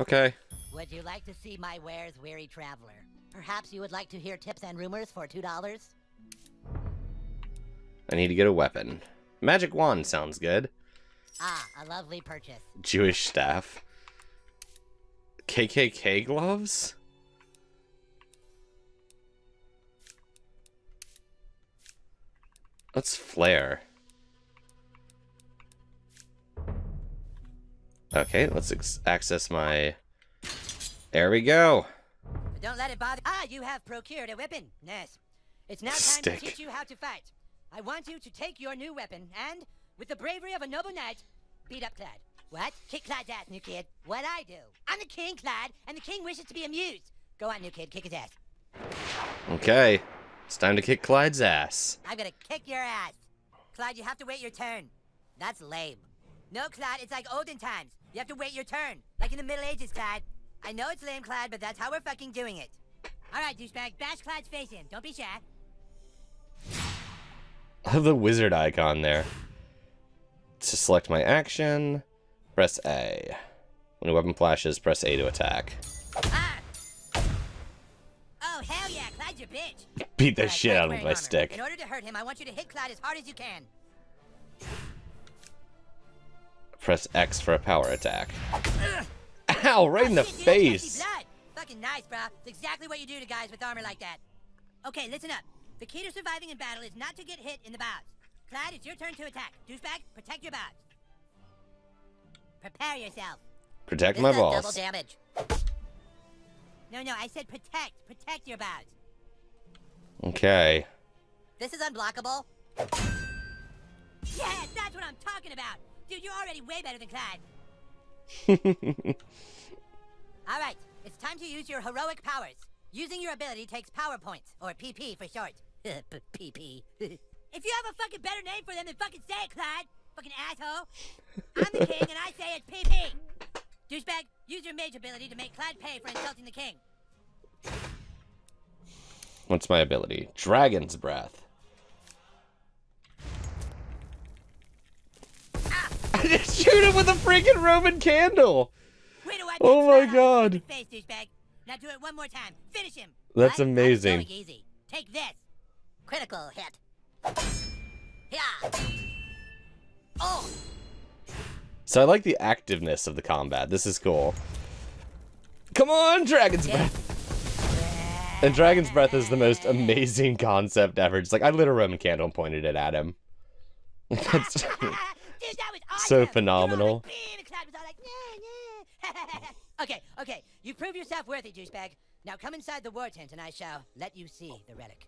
Okay. Would you like to see my wares, weary traveler? Perhaps you would like to hear tips and rumors for two dollars. I need to get a weapon. Magic wand sounds good. Ah, a lovely purchase. Jewish staff. KKK gloves? Let's flare. Okay, let's access my... There we go. But don't let it bother. Ah, you have procured a weapon. Yes. It's now time Stick. to teach you how to fight. I want you to take your new weapon and, with the bravery of a noble knight, beat up Clyde. What? Kick Clyde's ass, new kid. What I do? I'm the king, Clyde, and the king wishes to be amused. Go on, new kid, kick his ass. Okay. It's time to kick Clyde's ass. I'm gonna kick your ass. Clyde, you have to wait your turn. That's lame. No, Clyde, it's like olden times. You have to wait your turn. Like in the Middle Ages, Clyde. I know it's lame, Clyde, but that's how we're fucking doing it. Alright, douchebag, bash Clyde's face in. Don't be shy. the wizard icon there. To select my action, press A. When a weapon flashes, press A to attack. Ah! Oh, hell yeah, Clyde's your bitch. Beat the shit out of my armor. stick. In order to hurt him, I want you to hit Clyde as hard as you can. Press X for a power attack. Ow, right in the face. Fucking nice, bro. It's exactly what you do to guys with armor like that. Okay, listen up. The key to surviving in battle is not to get hit in the bows. Clyde, it's your turn to attack. Douchebag, protect your bows. Prepare yourself. Protect This my does double balls. damage. No, no, I said protect. Protect your bows. Okay. This is unblockable. Yeah, that's what I'm talking about. Dude, you're already way better than Clyde. All right, it's time to use your heroic powers. Using your ability takes power points, or PP for short. PP. if you have a fucking better name for them, then fucking say it, Clyde. Fucking asshole. I'm the king, and I say it's PP. Douchebag, use your mage ability to make Clyde pay for insulting the king. What's my ability? Dragon's Breath. I just shoot him with a freaking Roman candle. Oh my smile off your God. Face. Now do it one more time. Finish him. That's What? amazing. Easy. Take this. Critical hit. Yeah. Oh. So I like the activeness of the combat. This is cool. Come on, Dragon's Breath. And Dragon's Breath is the most amazing concept ever. It's like I lit a Roman candle and pointed it at him. That's Dude, that was awesome. So You were all phenomenal. like, "Beam," and Clyde was all like, "Nah, nah." okay, okay. You prove yourself worthy, douchebag. Now come inside the war tent and I shall let you see the relic.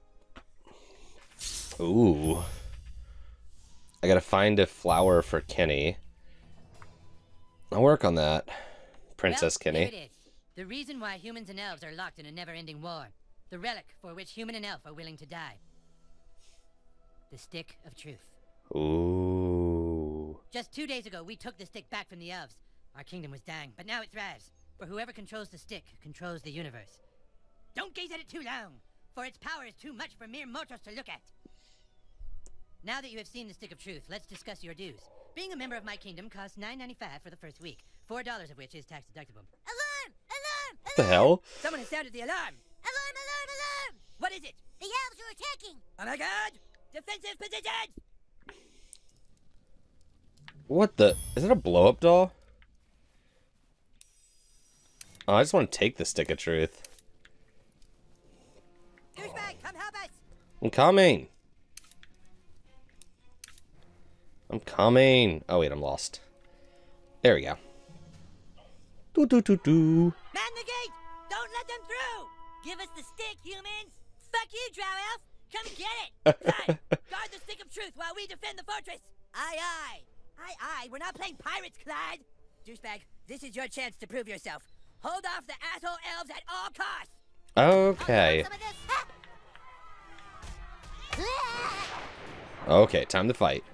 Ooh. I gotta find a flower for Kenny. I'll work on that. Princess well, Kenny. Here it is. The reason why humans and elves are locked in a never-ending war. The relic for which human and elf are willing to die. The stick of truth. Ooh. Just two days ago, we took the stick back from the elves. Our kingdom was dying, but now it thrives. For whoever controls the stick controls the universe. Don't gaze at it too long, for its power is too much for mere mortals to look at. Now that you have seen the stick of truth, let's discuss your dues. Being a member of my kingdom costs $9.95 for the first week, $4 of which is tax deductible. Alarm! Alarm! What the hell? Someone has sounded the alarm! Alarm! Alarm! Alarm! What is it? The elves are attacking! Oh my god! Defensive positions! What the? Is it a blow up doll? Oh, I just want to take the stick of truth. Douchebag, come help us! I'm coming. I'm coming. Oh wait, I'm lost. There we go. Do do do do. Man the gate! Don't let them through! Give us the stick, humans! Fuck you, Drow Elf! Come get it! Guard the stick of truth while we defend the fortress! Aye, aye! Aye, aye, we're not playing pirates, Clyde! Douchebag, this is your chance to prove yourself. Hold off the asshole elves at all costs! Okay. Some of this- Ha! Okay, time to fight.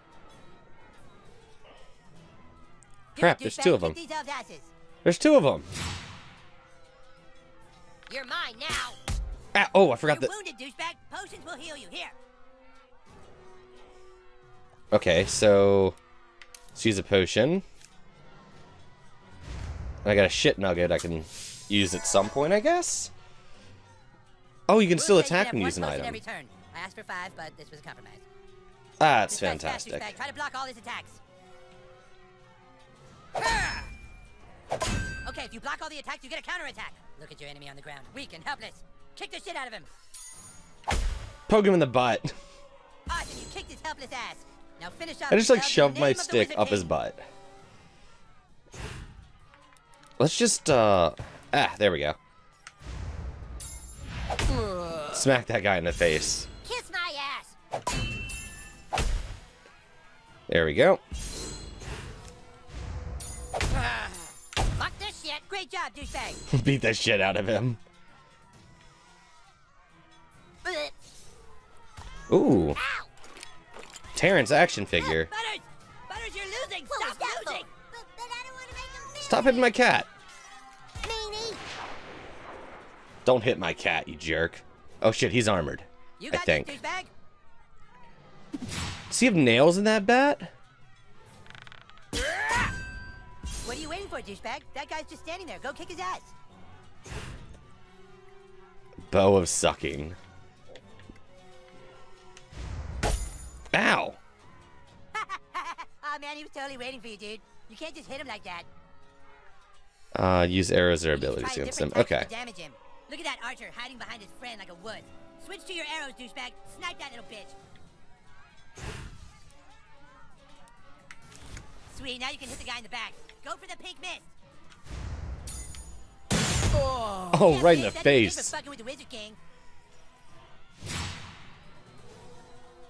Crap, there's two of them. These elves' asses. There's two of them. You're mine now! Ah, oh, I forgot You're the. wounded, douchebag. Potions will heal you. Here. Okay, so let's use a potion. I got a shit nugget I can use at some point, I guess? Oh, you can still Rules say you attack and use an item. Every turn. I asked for five, but this was a compromise. That's fantastic. Try to block all his attacks. Okay, if you block all the attacks, you get a counterattack. Look at your enemy on the ground, weak and helpless. Kick the shit out of him. Poke him in the butt. Ah, awesome, you kicked his helpless ass. Now finish up. I just like shoved my name of the stick up his butt. Let's just, uh... Ah, there we go. Smack that guy in the face. Kiss my ass. There we go. Fuck this shit. Great job, douchebag. Beat the shit out of him. Ooh, Ow! Terrance action figure. Butters! Butters, you're losing! What Stop losing! But, but I don't want to make him Stop hitting my cat. meanie. Don't hit my cat, you jerk. Oh shit, he's armored. You I think. this, douchebag? Does he have nails in that bat? What are you waiting for, douchebag? That guy's just standing there. Go kick his ass. Bow of sucking. Ow! oh man, he was totally waiting for you, dude. You can't just hit him like that. Uh, use arrows or You need to abilities try a against him. Okay. damage him. Look at that archer hiding behind his friend like a wood. Switch to your arrows, douchebag. Snipe that little bitch. Sweet, now you can hit the guy in the back. Go for the pink mist. Oh, Yeah, right in the that's what you get for face. fucking with the Wizard King.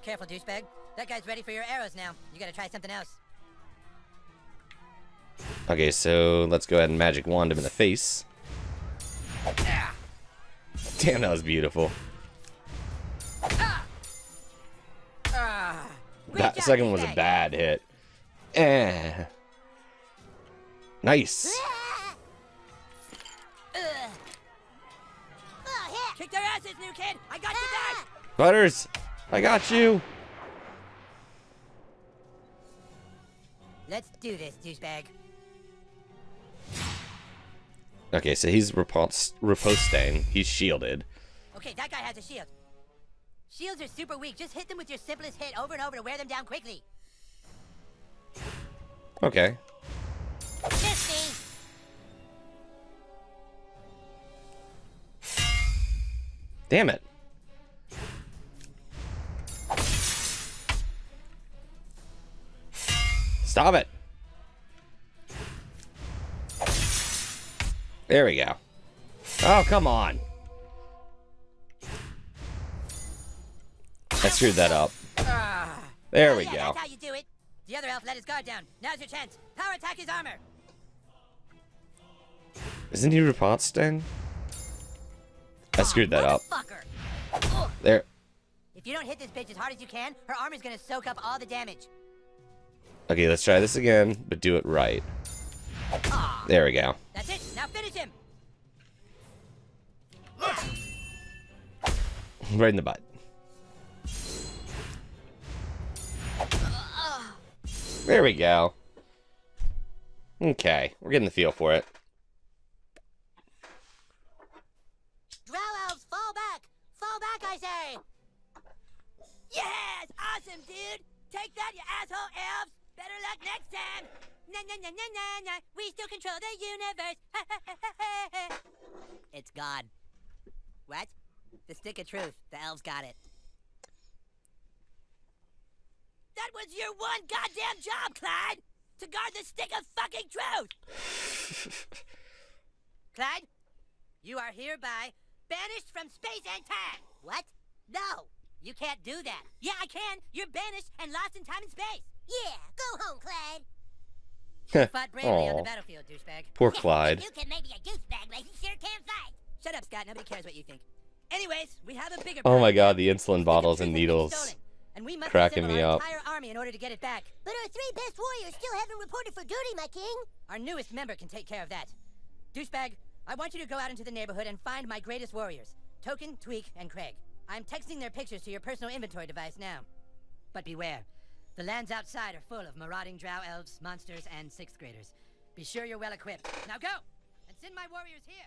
Careful, douchebag. That guy's ready for your arrows now. You gotta try something else. Okay, so let's go ahead and magic wand him in the face. Damn, that was beautiful. That second one was a bad hit. Eh. Nice. Yeah. Kick their asses, new kid! I got you back! Butters, I got you. Let's do this, douchebag. Okay, so he's riposte, riposting. He's shielded. Okay, that guy has a shield. Shields are super weak. Just hit them with your simplest hit over and over to wear them down quickly. Okay. Damn it. Stop it. There we go. Oh, come on. I screwed that up. There we go. That's how you do it. The other elf let his guard down. Now's your chance. Power attack his armor. Isn't he riposting? I screwed that up. There. If you don't hit this bitch as hard as you can, her armor's gonna soak up all the damage. Okay, let's try this again, but do it right. There we go. that's it. Now finish him. Right in the butt. There we go. Okay, we're getting the feel for it. Drow elves, fall back! Fall back, I say! Yes! Awesome, dude! Take that, you asshole elves! Luck next time! Na na na na na na! We still control the universe! it's gone. What? The stick of truth. The elves got it. That was your one goddamn job, Clyde! To guard the stick of fucking truth! Clyde, you are hereby banished from space and time. What? No, you can't do that. Yeah, I can. You're banished and lost in time and space. Yeah, go home, Clyde. Fought bravely on the battlefield, douchebag. poor Clyde. You can maybe a douchebag, but he sure can fight. Shut up, Scott. Nobody cares what you think. Anyways, we have a bigger. Oh my god, the The insulin bottles and needles. and we must cracking me up. entire army in order to get it back. But our three best warriors still haven't reported for duty, my king. Our newest member can take care of that. Douchebag, I want you to go out into the neighborhood and find my greatest warriors Token, Tweek, and Craig. I'm texting their pictures to your personal inventory device now. But beware. The lands outside are full of marauding drow elves, monsters, and sixth graders. Be sure you're well equipped. Now go! And send my warriors here!